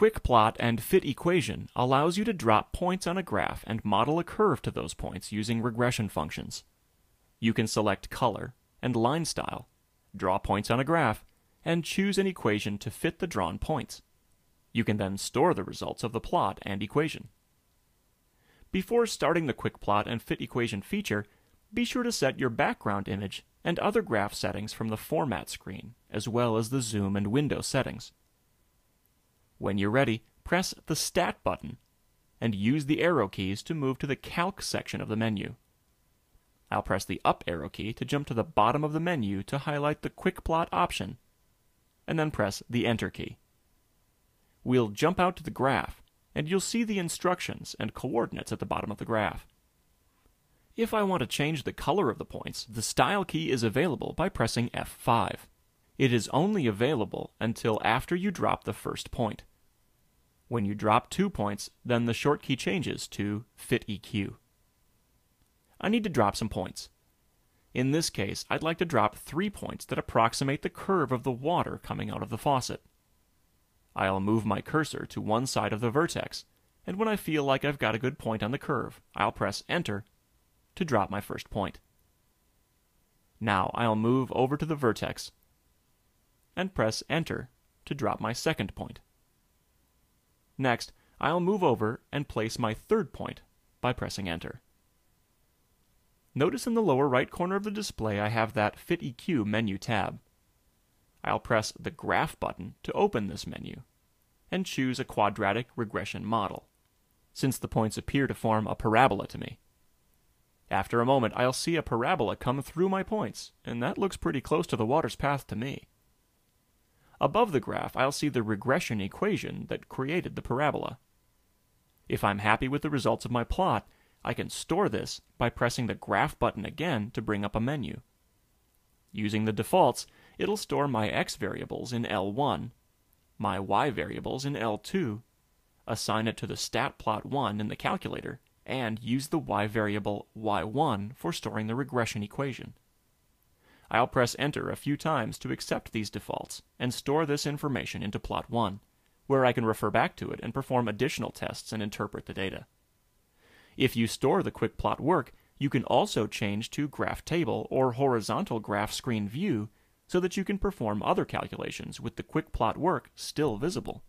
quick plot and fit equation allows you to drop points on a graph and model a curve to those points using regression functions. You can select color and line style, draw points on a graph, and choose an equation to fit the drawn points. You can then store the results of the plot and equation. Before starting the quick plot and fit equation feature, be sure to set your background image and other graph settings from the Format screen, as well as the zoom and window settings. When you're ready, press the Stat button and use the arrow keys to move to the Calc section of the menu. I'll press the up arrow key to jump to the bottom of the menu to highlight the Quick Plot option, and then press the Enter key. We'll jump out to the graph, and you'll see the instructions and coordinates at the bottom of the graph. If I want to change the color of the points, the Style key is available by pressing F5. It is only available until after you drop the first point. When you drop two points, then the short key changes to Fit EQ. I need to drop some points. In this case, I'd like to drop three points that approximate the curve of the water coming out of the faucet. I'll move my cursor to one side of the vertex, and when I feel like I've got a good point on the curve, I'll press Enter to drop my first point. Now I'll move over to the vertex and press Enter to drop my second point. Next, I'll move over and place my third point by pressing Enter. Notice in the lower right corner of the display I have that Fit EQ menu tab. I'll press the Graph button to open this menu, and choose a quadratic regression model, since the points appear to form a parabola to me. After a moment, I'll see a parabola come through my points, and that looks pretty close to the water's path to me. Above the graph, I'll see the regression equation that created the parabola. If I'm happy with the results of my plot, I can store this by pressing the Graph button again to bring up a menu. Using the defaults, it'll store my x variables in L1, my y variables in L2, assign it to the statplot1 in the calculator, and use the y variable y1 for storing the regression equation. I'll press enter a few times to accept these defaults and store this information into plot 1, where I can refer back to it and perform additional tests and interpret the data. If you store the quick plot work, you can also change to graph table or horizontal graph screen view so that you can perform other calculations with the quick plot work still visible.